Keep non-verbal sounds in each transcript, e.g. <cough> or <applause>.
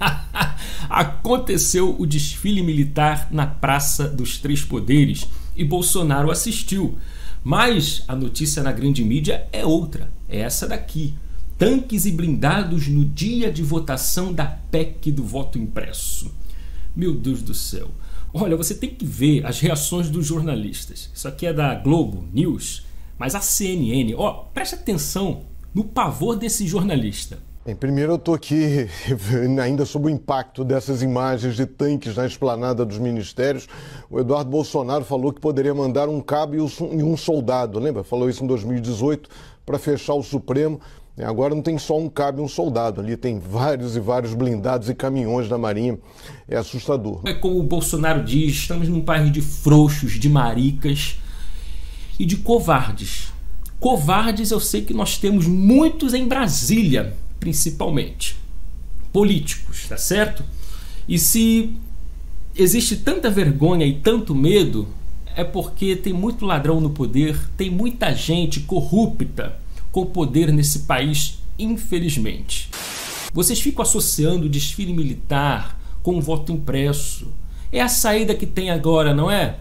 <laughs> Aconteceu o desfile militar na Praça dos Três Poderes e Bolsonaro assistiu. Mas a notícia na grande mídia é outra, é essa daqui. Tanques e blindados no dia de votação da PEC do voto impresso. Meu Deus do céu. Olha, você tem que ver as reações dos jornalistas. Isso aqui é da Globo News, mas a CNN, ó, preste atenção no pavor desse jornalista. Bem, primeiro eu estou aqui <laughs> ainda sob o impacto dessas imagens de tanques na esplanada dos ministérios. O Eduardo Bolsonaro falou que poderia mandar um cabo e um soldado, lembra? Falou isso em 2018 para fechar o Supremo. Agora não tem só um cabo e um soldado, ali tem vários e vários blindados e caminhões da Marinha. É assustador. É como o Bolsonaro diz, estamos num país de frouxos, de maricas e de covardes. Covardes eu sei que nós temos muitos em Brasília, principalmente. Políticos, tá certo? E se existe tanta vergonha e tanto medo, é porque tem muito ladrão no poder, tem muita gente corrupta com poder nesse país, infelizmente. Vocês ficam associando o desfile militar com o voto impresso. É a saída que tem agora, não é?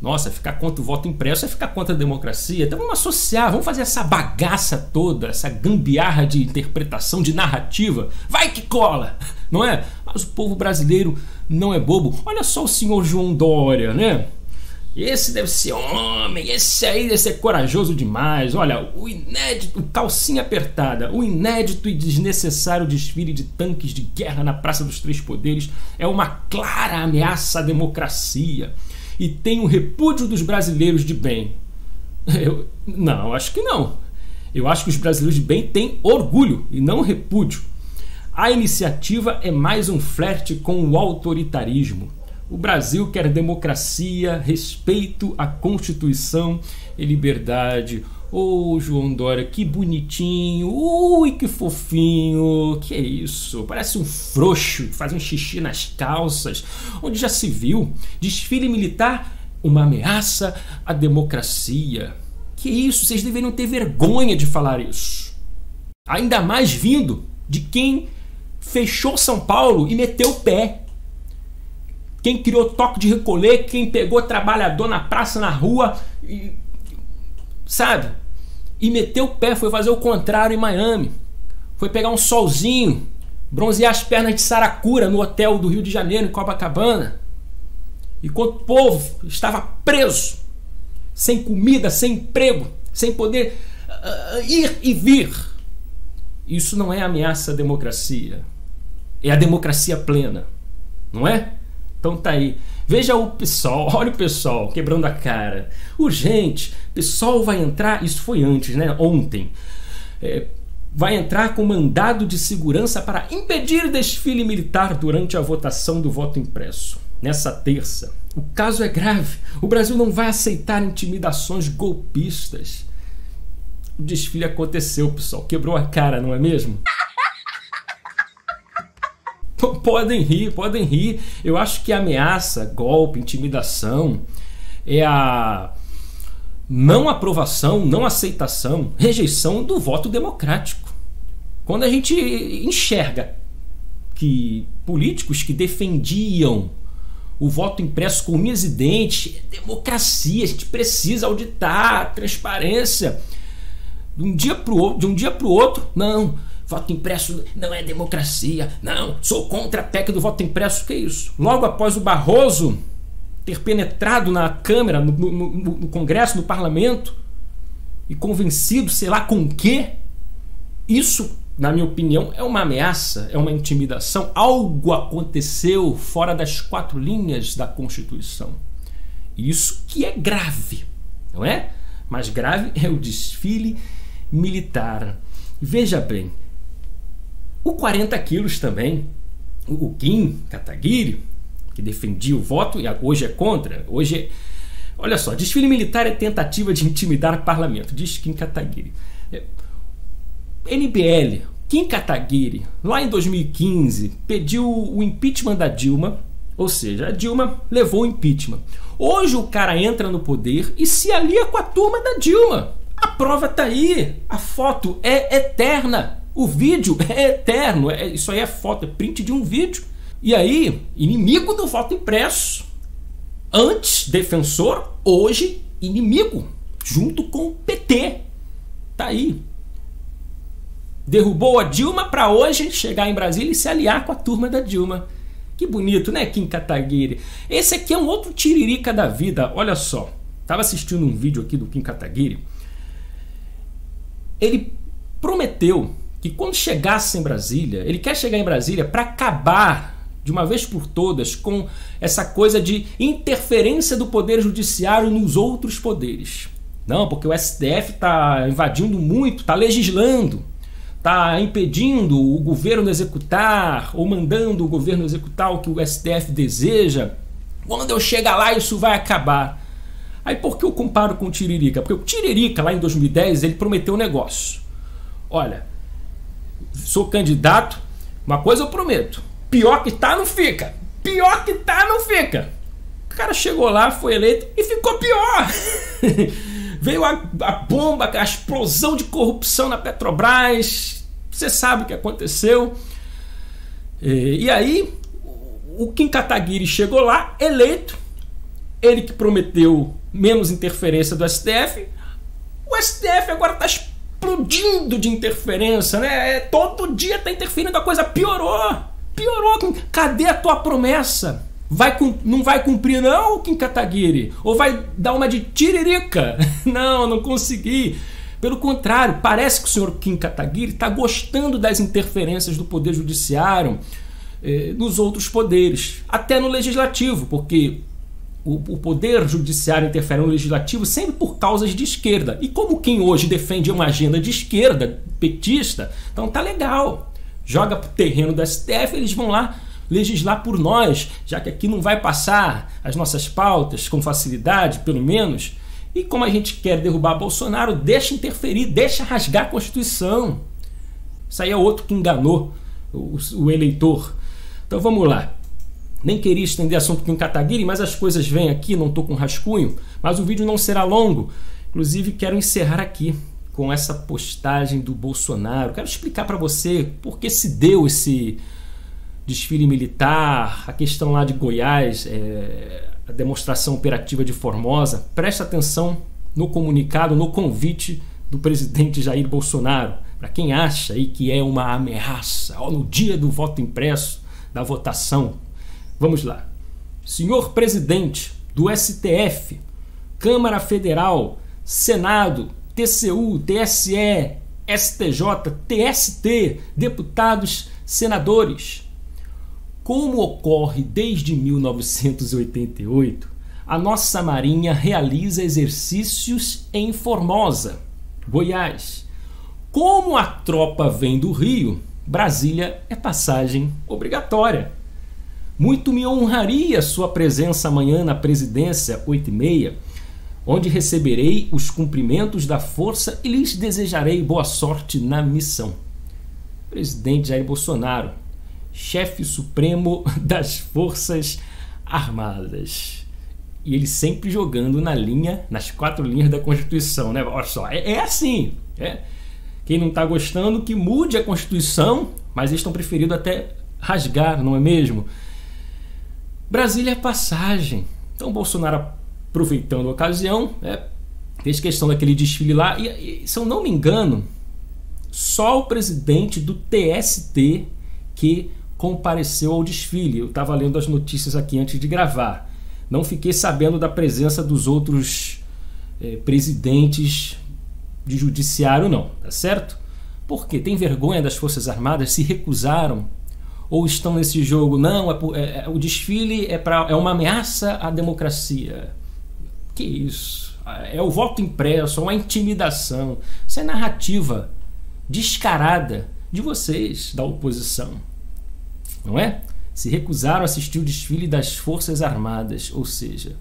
Nossa, ficar contra o voto impresso é ficar contra a democracia. Então vamos associar, vamos fazer essa bagaça toda, essa gambiarra de interpretação, de narrativa. Vai que cola, não é? Mas o povo brasileiro não é bobo. Olha só o senhor João Dória, né? Esse deve ser homem, esse aí deve ser corajoso demais. Olha, o inédito, calcinha apertada, o inédito e desnecessário desfile de tanques de guerra na Praça dos Três Poderes é uma clara ameaça à democracia e tem o repúdio dos brasileiros de bem. <laughs> Eu, não, acho que não. Eu acho que os brasileiros de bem têm orgulho e não repúdio. A iniciativa é mais um flerte com o autoritarismo. O Brasil quer democracia, respeito à Constituição e liberdade. Ô oh, João Dória, que bonitinho, ui, que fofinho, que é isso? Parece um frouxo que faz um xixi nas calças. Onde já se viu desfile militar uma ameaça à democracia. Que isso? Vocês deveriam ter vergonha de falar isso. Ainda mais vindo de quem fechou São Paulo e meteu o pé quem criou toque de recolher, quem pegou trabalhador na praça, na rua, e, sabe? E meteu o pé, foi fazer o contrário em Miami. Foi pegar um solzinho, bronzear as pernas de saracura no hotel do Rio de Janeiro, em Copacabana. Enquanto o povo estava preso, sem comida, sem emprego, sem poder uh, ir e vir. Isso não é ameaça à democracia. É a democracia plena, não é? Então tá aí. Veja o pessoal, <laughs> olha o pessoal quebrando a cara. Urgente, o pessoal vai entrar, isso foi antes, né? Ontem. É, vai entrar com mandado de segurança para impedir desfile militar durante a votação do voto impresso. Nessa terça. O caso é grave. O Brasil não vai aceitar intimidações golpistas. O desfile aconteceu, pessoal. Quebrou a cara, não é mesmo? Podem rir, podem rir. Eu acho que ameaça, golpe, intimidação é a não aprovação, não aceitação, rejeição do voto democrático. Quando a gente enxerga que políticos que defendiam o voto impresso com unhas e dentes, é democracia, a gente precisa auditar, transparência. De um dia para o outro, não voto impresso não é democracia, não, sou contra a PEC do voto impresso, que isso? Logo após o Barroso ter penetrado na Câmara, no, no, no Congresso, no Parlamento, e convencido, sei lá com que, isso, na minha opinião, é uma ameaça, é uma intimidação. Algo aconteceu fora das quatro linhas da Constituição. Isso que é grave, não é? Mas grave é o desfile militar. Veja bem, o 40 quilos também, o Kim Kataguiri, que defendia o voto e hoje é contra, hoje é... Olha só, desfile militar é tentativa de intimidar o parlamento, diz Kim Kataguiri. É, NBL, Kim Kataguiri, lá em 2015, pediu o impeachment da Dilma, ou seja, a Dilma levou o impeachment. Hoje o cara entra no poder e se alia com a turma da Dilma. A prova tá aí, a foto é eterna. O vídeo é eterno, é, isso aí é foto, é print de um vídeo. E aí, inimigo do voto impresso. Antes defensor, hoje inimigo, junto com o PT. Tá aí. Derrubou a Dilma para hoje chegar em Brasília e se aliar com a turma da Dilma. Que bonito, né, Kim Kataguiri? Esse aqui é um outro tiririca da vida. Olha só, estava assistindo um vídeo aqui do Kim Kataguiri. Ele prometeu que quando chegasse em Brasília, ele quer chegar em Brasília para acabar de uma vez por todas com essa coisa de interferência do poder judiciário nos outros poderes. Não, porque o STF está invadindo muito, está legislando, está impedindo o governo executar ou mandando o governo executar o que o STF deseja. Quando eu chegar lá, isso vai acabar. Aí por que eu comparo com o Tiririca? Porque o Tiririca, lá em 2010, ele prometeu um negócio. Olha, sou candidato, uma coisa eu prometo. Pior que tá, não fica. Pior que tá, não fica. O cara chegou lá, foi eleito e ficou pior. <laughs> Veio a, a, bomba, a explosão de corrupção na Petrobras. Você sabe o que aconteceu. E, e aí, o Kim Kataguiri chegou lá, eleito. Ele que prometeu menos interferência do STF. O STF agora está explodindo de interferência, né? É, todo dia está interferindo, a coisa piorou. Piorou. Cadê a tua promessa? Vai, não vai cumprir, não, Kim Kataguiri? Ou vai dar uma de tiririca? <laughs> Não, não consegui. Pelo contrário, parece que o senhor Kim Kataguiri está gostando das interferências do Poder Judiciário eh, nos outros poderes, até no Legislativo, porque o, o, Poder Judiciário interfere no Legislativo sempre por causas de esquerda. E como quem hoje defende uma agenda de esquerda, petista, então tá legal joga para o terreno do STF, eles vão lá legislar por nós, já que aqui não vai passar as nossas pautas com facilidade, pelo menos. E como a gente quer derrubar Bolsonaro, deixa interferir, deixa rasgar a Constituição. Isso aí é outro que enganou o, o eleitor. Então vamos lá. Nem queria estender assunto com Kataguiri, mas as coisas vêm aqui, não estou com rascunho, mas o vídeo não será longo. Inclusive, quero encerrar aqui com essa postagem do Bolsonaro. Quero explicar para você por que se deu esse desfile militar, a questão lá de Goiás, é, a demonstração operativa de Formosa. Preste atenção no comunicado, no convite do presidente Jair Bolsonaro. Para quem acha aí que é uma ameaça, ó, no dia do voto impresso, da votação. Vamos lá. Senhor presidente do STF, Câmara Federal, Senado, TCU, TSE, STJ, TST, deputados, senadores. Como ocorre desde 1988, a nossa Marinha realiza exercícios em Formosa, Goiás. Como a tropa vem do Rio, Brasília é passagem obrigatória. Muito me honraria sua presença amanhã na presidência, 8 e meia onde receberei os cumprimentos da força e lhes desejarei boa sorte na missão. Presidente Jair Bolsonaro, chefe supremo <laughs> das Forças Armadas. E ele sempre jogando na linha, nas quatro linhas da Constituição, né? Olha só, é, é assim. É. Quem não está gostando, que mude a Constituição, mas eles estão preferindo até rasgar, não é mesmo? Brasília é passagem. Então Bolsonaro aproveitando a ocasião, né, fez questão daquele desfile lá. E, e, se eu não me engano, só o presidente do TST que compareceu ao desfile. Eu estava lendo as notícias aqui antes de gravar. Não fiquei sabendo da presença dos outros é, presidentes de judiciário, não, tá certo? Porque tem vergonha das Forças Armadas, se recusaram ou estão nesse jogo. Não, é, é, o desfile é, pra, é uma ameaça à democracia. Que isso? É o voto impresso, é uma intimidação. Isso é narrativa descarada de vocês, da oposição. Não é? Se recusaram a assistir o desfile das Forças Armadas, ou seja,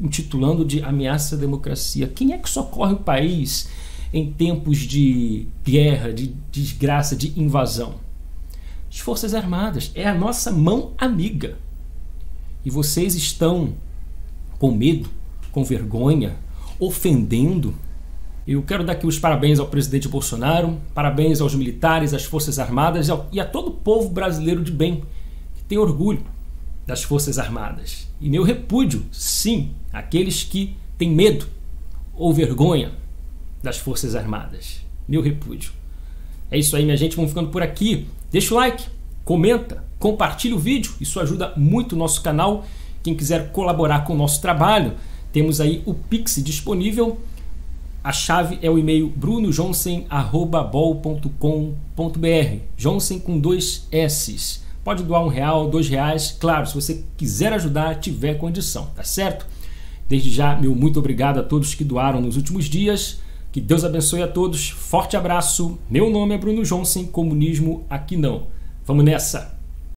intitulando de ameaça à democracia. Quem é que socorre o país em tempos de guerra, de desgraça, de invasão? As Forças Armadas. É a nossa mão amiga. E vocês estão com medo, com vergonha, ofendendo Eu quero dar aqui os parabéns ao presidente Bolsonaro, parabéns aos militares, às Forças Armadas e a todo o povo brasileiro de bem que tem orgulho das Forças Armadas. E meu repúdio, sim, àqueles que têm medo ou vergonha das Forças Armadas. Meu repúdio. É isso aí, minha gente. Vamos ficando por aqui. Deixa o like, comenta, compartilha o vídeo. Isso ajuda muito o nosso canal. Quem quiser colaborar com o nosso trabalho, temos aí o Pix disponível a chave é o e-mail brunojonsen.bol.com.br. Jonsen com dois S's. Pode doar um real, dois reais, claro, se você quiser ajudar, tiver condição, tá certo? Desde já, meu muito obrigado a todos que doaram nos últimos dias. Que Deus abençoe a todos. Forte abraço. Meu nome é Bruno Jonsen, comunismo aqui não. Vamos nessa!